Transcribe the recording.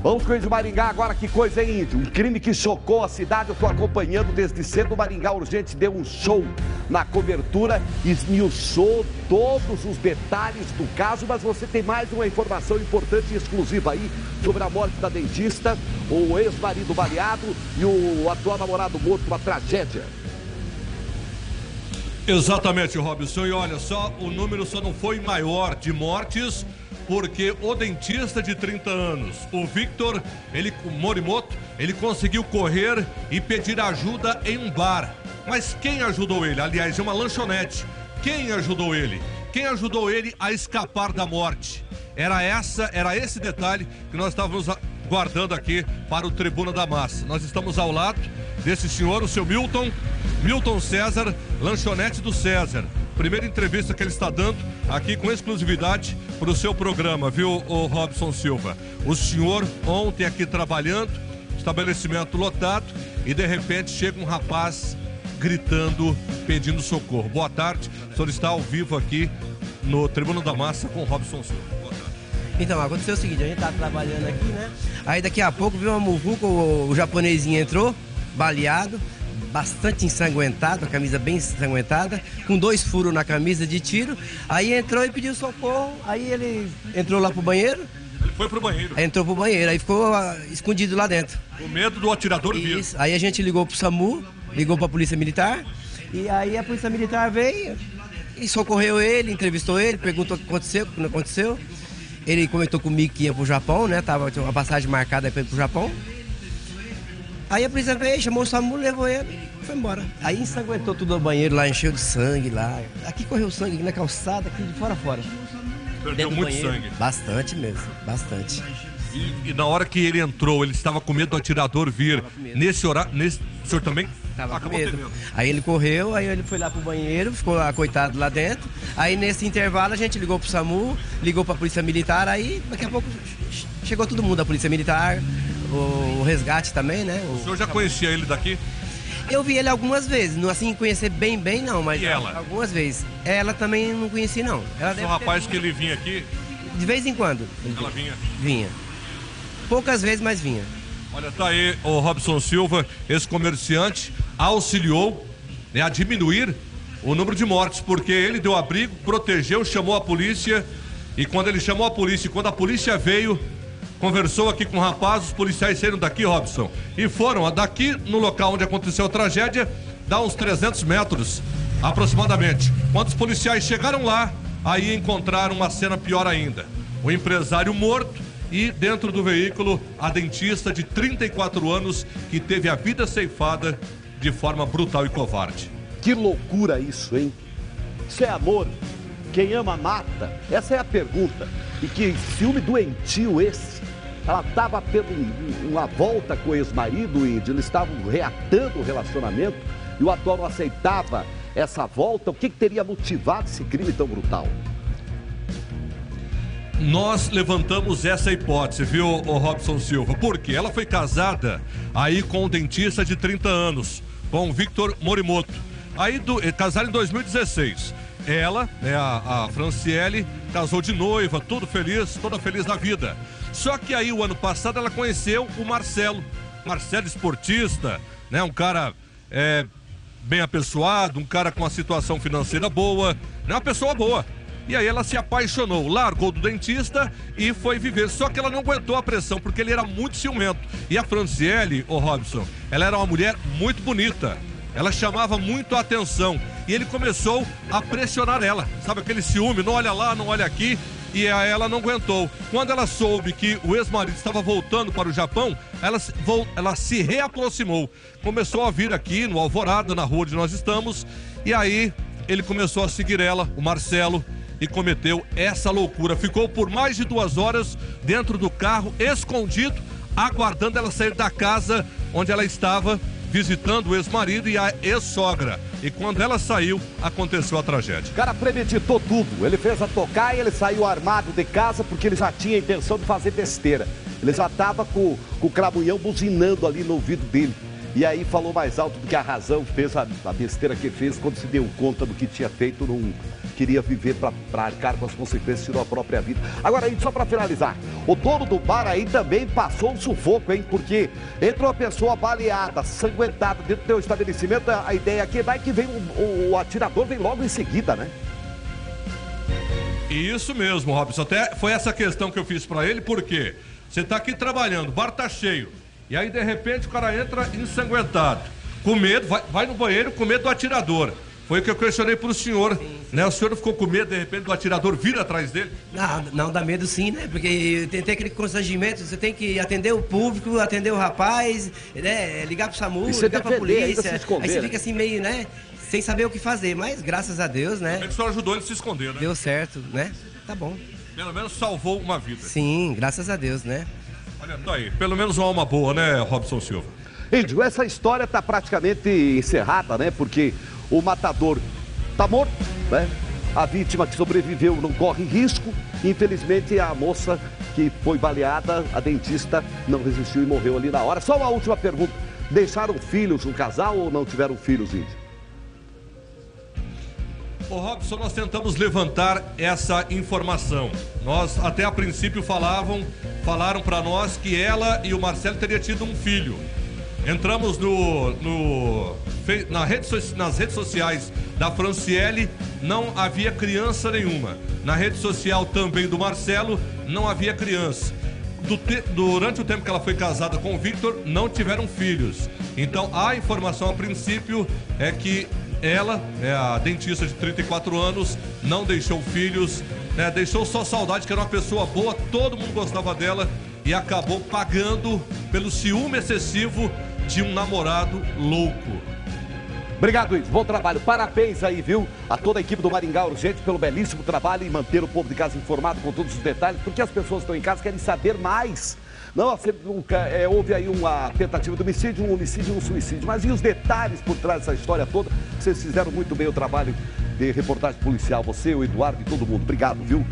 Vamos com o Maringá agora, que coisa, hein, índio? Um crime que chocou a cidade, eu estou acompanhando desde cedo. O Maringá Urgente deu um show na cobertura, esmiuçou todos os detalhes do caso, mas você tem mais uma informação importante e exclusiva aí sobre a morte da dentista, o ex-marido baleado e o atual namorado morto, uma tragédia. Exatamente, Robson. E olha só, o número só não foi maior de mortes porque o dentista de 30 anos, o Victor, ele, o Morimoto, ele conseguiu correr e pedir ajuda em um bar. Mas quem ajudou ele? Aliás, é uma lanchonete. Quem ajudou ele? Quem ajudou ele a escapar da morte? Era essa, era esse detalhe que nós estávamos guardando aqui para o Tribuna da Massa. Nós estamos ao lado desse senhor, o seu Milton, Milton César, lanchonete do César primeira entrevista que ele está dando aqui com exclusividade para o seu programa, viu, Robson Silva? O senhor ontem aqui trabalhando, estabelecimento lotado, e de repente chega um rapaz gritando, pedindo socorro. Boa tarde, o senhor está ao vivo aqui no Tribunal da Massa com Robson Silva. Então, aconteceu o seguinte, a gente tá trabalhando aqui, né? Aí daqui a pouco viu uma muvuca, o, o japonesinho entrou, baleado, bastante ensanguentado, a camisa bem ensanguentada, com dois furos na camisa de tiro. Aí entrou e pediu socorro. Aí ele entrou lá pro banheiro. Ele foi pro banheiro. Aí entrou pro banheiro, aí ficou uh, escondido lá dentro. Com medo do atirador vir. Isso. Aí a gente ligou pro SAMU, ligou pra Polícia Militar. E aí a Polícia Militar veio e socorreu ele, entrevistou ele, perguntou o que aconteceu, o que não aconteceu. Ele comentou comigo que ia pro Japão, né? Tava uma passagem marcada para ir pro Japão. Aí a polícia veio, chamou o SAMU, levou ele e foi embora. Aí ensanguentou tudo no banheiro lá, encheu de sangue lá. Aqui correu sangue, aqui na calçada, aqui de fora a fora. Perdeu muito banheiro. sangue. Bastante mesmo, bastante. E, e, na hora que ele entrou, ele estava com medo do atirador vir. Nesse horário, nesse, o senhor também? Tava com medo. Aí ele correu, aí ele foi lá pro banheiro, ficou lá, coitado lá dentro. Aí nesse intervalo a gente ligou pro SAMU, ligou pra Polícia Militar, aí daqui a pouco chegou todo mundo, a Polícia Militar, o, resgate também, né? O, o senhor já conhecia ele daqui? Eu vi ele algumas vezes, não assim conhecer bem, bem não, mas e ela? algumas vezes. Ela também não conheci não. Ela o rapaz ter... que ele vinha aqui? De vez em quando. Ela vinha? Vinha. Poucas vezes, mas vinha. Olha, tá aí o Robson Silva, esse comerciante, auxiliou né, a diminuir o número de mortes, porque ele deu abrigo, protegeu, chamou a polícia, e quando ele chamou a polícia, e quando a polícia veio, conversou aqui com o rapaz, os policiais saíram daqui, Robson, e foram daqui no local onde aconteceu a tragédia, dá uns 300 metros aproximadamente. Quando os policiais chegaram lá, aí encontraram uma cena pior ainda. O empresário morto e dentro do veículo a dentista de 34 anos que teve a vida ceifada de forma brutal e covarde. Que loucura isso, hein? Isso é amor. Quem ama mata. Essa é a pergunta. E que filme doentio esse ela estava tendo uma volta com o ex-marido e eles estavam reatando o relacionamento e o atual não aceitava essa volta. O que, que teria motivado esse crime tão brutal? Nós levantamos essa hipótese, viu, Robson Silva? Porque ela foi casada aí com um dentista de 30 anos, com o Victor Morimoto. Aí do, eh, casaram em 2016. Ela, né, a, a Franciele, casou de noiva, tudo feliz, toda feliz na vida. Só que aí o ano passado ela conheceu o Marcelo, Marcelo esportista, né, um cara é, bem apessoado, um cara com uma situação financeira boa, né, uma pessoa boa. E aí ela se apaixonou, largou do dentista e foi viver. Só que ela não aguentou a pressão, porque ele era muito ciumento. E a Franciele, o Robson, ela era uma mulher muito bonita. Ela chamava muito a atenção e ele começou a pressionar ela. Sabe aquele ciúme, não olha lá, não olha aqui. E ela não aguentou. Quando ela soube que o ex-marido estava voltando para o Japão, ela, ela se reaproximou. Começou a vir aqui no Alvorada, na rua onde nós estamos. E aí ele começou a seguir ela, o Marcelo, e cometeu essa loucura. Ficou por mais de duas horas dentro do carro, escondido, aguardando ela sair da casa onde ela estava visitando o ex-marido e a ex-sogra. E quando ela saiu, aconteceu a tragédia. O cara premeditou tudo. Ele fez a tocar e ele saiu armado de casa porque ele já tinha a intenção de fazer besteira. Ele já estava com, com o crabunhão buzinando ali no ouvido dele. E aí falou mais alto do que a razão, fez a, a besteira que fez quando se deu conta do que tinha feito, não queria viver para arcar com as consequências, tirou a própria vida. Agora aí, só para finalizar, o dono do bar aí também passou um sufoco, hein? Porque entra uma pessoa baleada, sanguentada dentro do teu estabelecimento, a ideia aqui é que vem o, o, atirador vem logo em seguida, né? Isso mesmo, Robson. Até foi essa questão que eu fiz para ele, porque você tá aqui trabalhando, o bar tá cheio. E aí, de repente, o cara entra ensanguentado, com medo, vai, vai no banheiro com medo do atirador. Foi o que eu questionei pro senhor, sim, sim. né? O senhor ficou com medo, de repente, do atirador vir atrás dele? Não, não dá medo sim, né? Porque tem, tem aquele constrangimento, você tem que atender o público, atender o rapaz, né? Ligar pro SAMU, ligar pra polícia. Esconder, aí você fica assim meio, né? Sem saber o que fazer, mas graças a Deus, né? O senhor ajudou ele a se esconder, né? Deu certo, né? Tá bom. Pelo menos salvou uma vida. Sim, graças a Deus, né? Olha, tá aí. Pelo menos uma alma boa, né, Robson Silva? Índio, essa história tá praticamente encerrada, né? Porque o matador está morto, né? A vítima que sobreviveu não corre risco. Infelizmente, a moça que foi baleada, a dentista, não resistiu e morreu ali na hora. Só uma última pergunta: deixaram filhos um casal ou não tiveram filhos, Índio? Ô Robson, nós tentamos levantar essa informação. Nós até a princípio falavam, falaram para nós que ela e o Marcelo teriam tido um filho. Entramos no, no na rede, nas redes sociais da Franciele, não havia criança nenhuma. Na rede social também do Marcelo, não havia criança. Te, durante o tempo que ela foi casada com o Victor, não tiveram filhos. Então a informação a princípio é que ela, é a dentista de 34 anos, não deixou filhos, né, deixou só saudade, que era uma pessoa boa, todo mundo gostava dela e acabou pagando pelo ciúme excessivo de um namorado louco. Obrigado, Luiz. Bom trabalho. Parabéns aí, viu? A toda a equipe do Maringá Urgente pelo belíssimo trabalho e manter o povo de casa informado com todos os detalhes, porque as pessoas estão em casa querem saber mais. Não, é, houve aí uma tentativa de homicídio, um homicídio e um suicídio. Mas e os detalhes por trás dessa história toda? Vocês fizeram muito bem o trabalho de reportagem policial. Você, o Eduardo e todo mundo. Obrigado, viu?